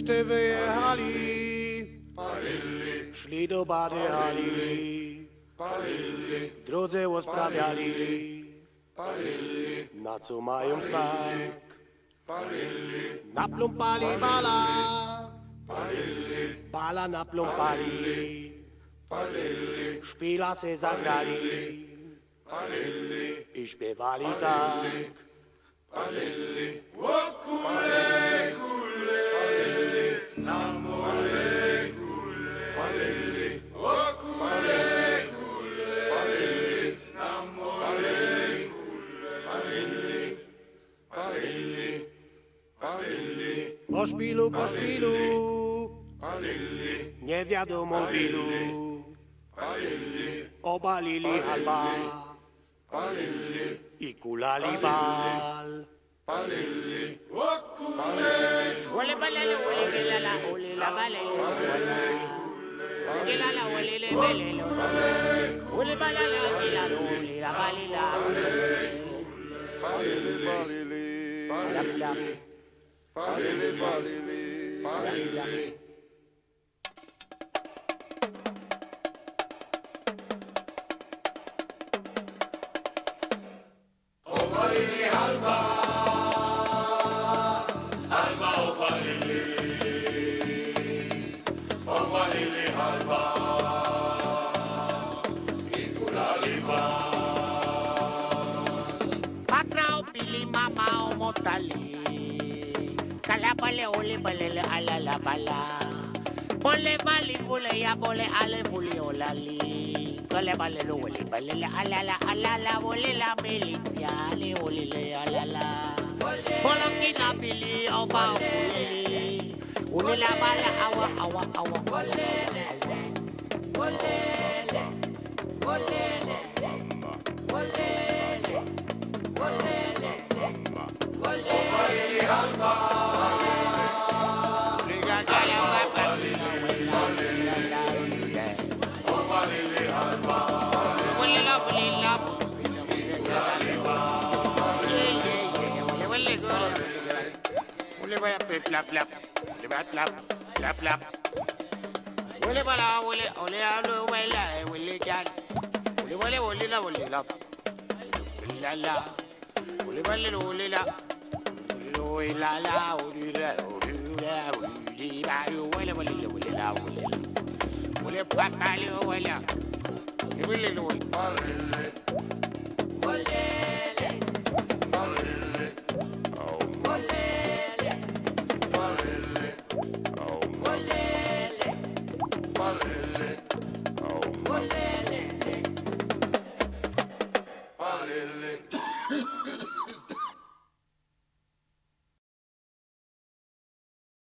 Szychty wyjechali, szli do Bady Hali, w drodze rozprawiali, na co mają znak. Naplumpali bala, bala naplumpali, szpila se zagrali. I śpiewali tak. Po szpilu, po Pošpilu, pošpilu, nevia domovinu, obalili halba, i kulali bal. Palili, wakule, wale balele, wale gelala, wale la bale, gelala, wale le belele, wale balele, gelala, wale la bale la, palili, palili, palili, Palele, palele, palele. Ovaili halba, halba ovaili. Ovaili halba, ikulaliba. Patrao pili mama omotali. Kala bale ole balele ala la bala. Bole bali bule ya bole ale buli olali Kala bale lo ole balele ala la ala la bole la militia ale ole le ala la. Bolo kina pili o ba ole Ole la bala awa awa awa awa awa Plap, plap, plap, plap, plap, plap. Wole bala wole, ole alo wela, wole jan. Wole wole wole la wole la. La la. Wole bala wole la. Wole la la, wole la, wole la, wole la, wole wole wole la, wole la. Wole papa le wole. Wole la wole. Ha ha ha!